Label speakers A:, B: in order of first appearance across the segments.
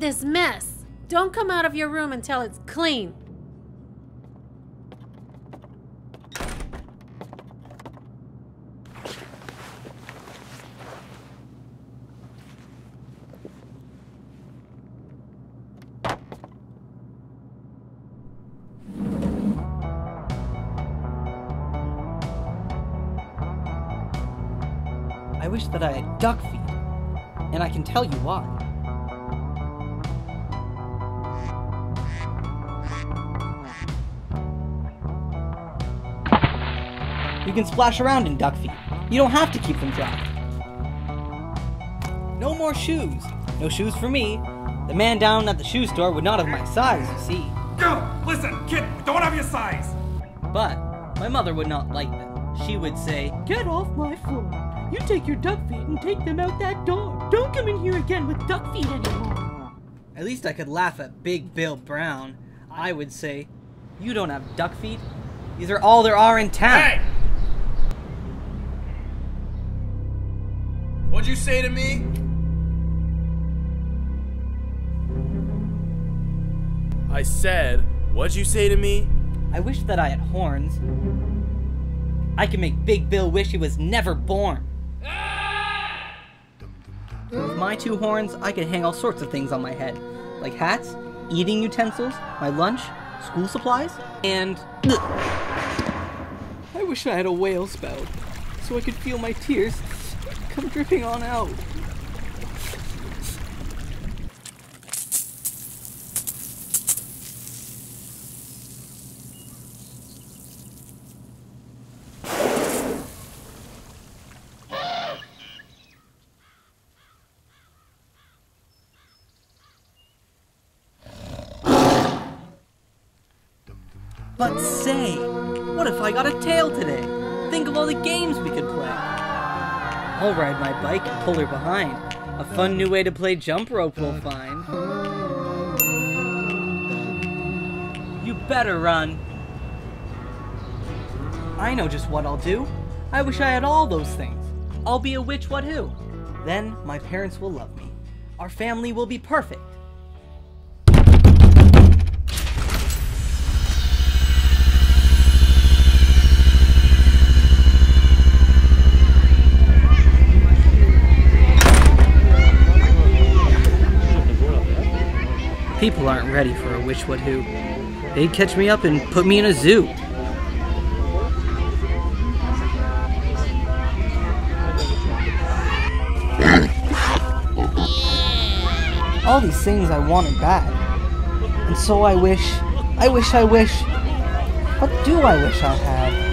A: this mess. Don't come out of your room until it's clean.
B: I wish that I had duck feet, and I can tell you why. You can splash around in duck feet. You don't have to keep them dry. No more shoes. No shoes for me. The man down at the shoe store would not have my size, you see.
C: Go! Listen, kid, don't have your size!
B: But my mother would not like them. She would say,
D: Get off my floor. You take your duck feet and take them out that door. Don't come in here again with duck feet anymore.
B: At least I could laugh at Big Bill Brown. I would say, You don't have duck feet. These are all there are in town.
C: Hey! What'd you say to me? I said, what'd you say to me?
B: I wish that I had horns. I can make Big Bill wish he was never born. With my two horns, I could hang all sorts of things on my head, like hats, eating utensils, my lunch, school supplies, and. I wish I had a whale spout, so I could feel my tears come dripping on out. But say, what if I got a tail today? Think of all the games we could play. I'll ride my bike and pull her behind. A fun new way to play jump rope we'll find. You better run. I know just what I'll do. I wish I had all those things. I'll be a witch what who. Then my parents will love me. Our family will be perfect. People aren't ready for a witch what who. They'd catch me up and put me in a zoo. All these things I wanted bad. And so I wish, I wish, I wish. What do I wish I had?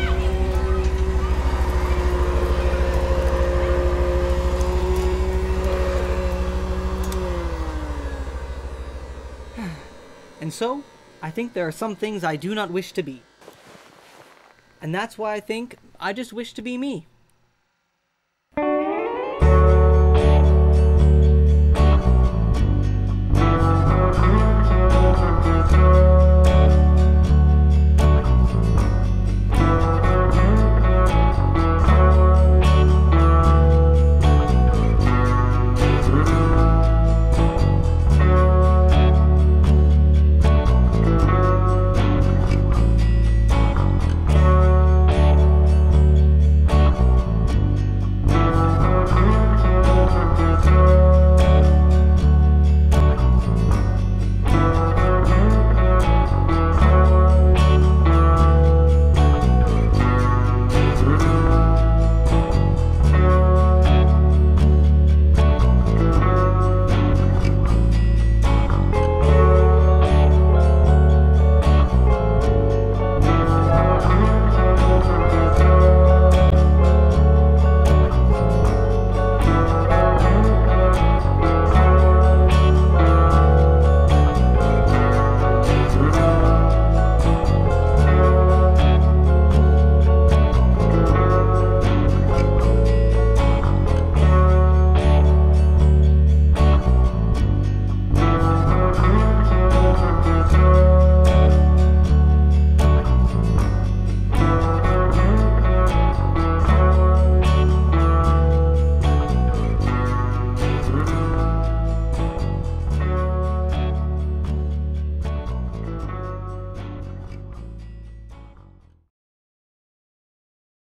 B: And so, I think there are some things I do not wish to be. And that's why I think I just wish to be me.